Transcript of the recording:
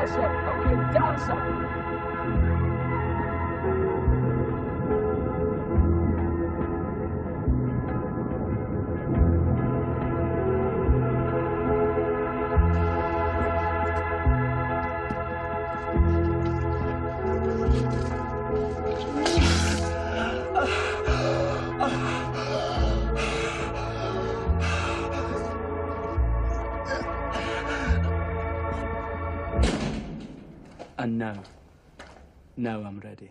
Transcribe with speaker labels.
Speaker 1: that shit. No. No, I'm ready.